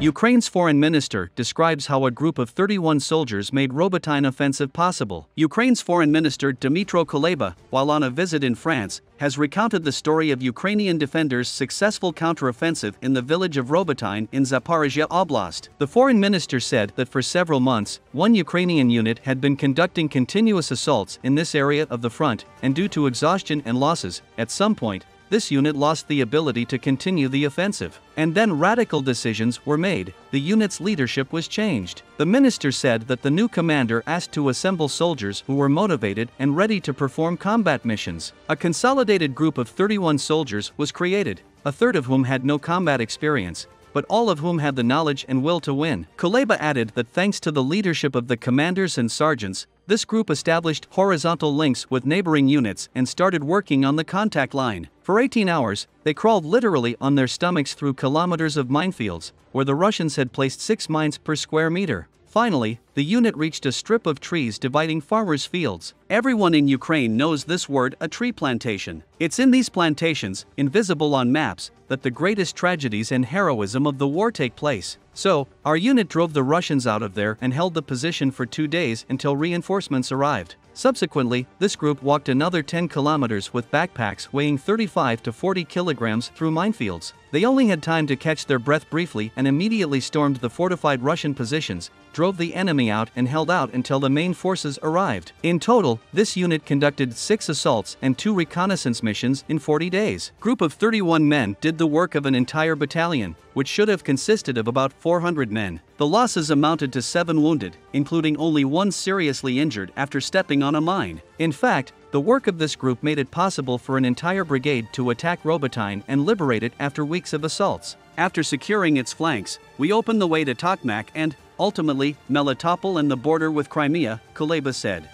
Ukraine's foreign minister describes how a group of 31 soldiers made Robotyne offensive possible. Ukraine's foreign minister Dmytro Kuleba, while on a visit in France, has recounted the story of Ukrainian defenders' successful counteroffensive in the village of Robotyne in Zaporizhia Oblast. The foreign minister said that for several months, one Ukrainian unit had been conducting continuous assaults in this area of the front, and due to exhaustion and losses, at some point, this unit lost the ability to continue the offensive. And then radical decisions were made, the unit's leadership was changed. The minister said that the new commander asked to assemble soldiers who were motivated and ready to perform combat missions. A consolidated group of 31 soldiers was created, a third of whom had no combat experience, but all of whom had the knowledge and will to win. Kuleba added that thanks to the leadership of the commanders and sergeants, this group established horizontal links with neighboring units and started working on the contact line. For 18 hours, they crawled literally on their stomachs through kilometers of minefields, where the Russians had placed 6 mines per square meter. Finally, the unit reached a strip of trees dividing farmers' fields. Everyone in Ukraine knows this word, a tree plantation. It's in these plantations, invisible on maps, that the greatest tragedies and heroism of the war take place. So, our unit drove the Russians out of there and held the position for two days until reinforcements arrived. Subsequently, this group walked another 10 kilometers with backpacks weighing 35 to 40 kilograms through minefields. They only had time to catch their breath briefly and immediately stormed the fortified Russian positions, drove the enemy out and held out until the main forces arrived. In total, this unit conducted 6 assaults and 2 reconnaissance missions in 40 days. Group of 31 men did the work of an entire battalion, which should have consisted of about 400 men. The losses amounted to 7 wounded, including only one seriously injured after stepping on a mine. In fact, the work of this group made it possible for an entire brigade to attack Robotyne and liberate it after weeks of assaults. After securing its flanks, we opened the way to Tokmak and, ultimately, Melitopol and the border with Crimea, Kuleba said.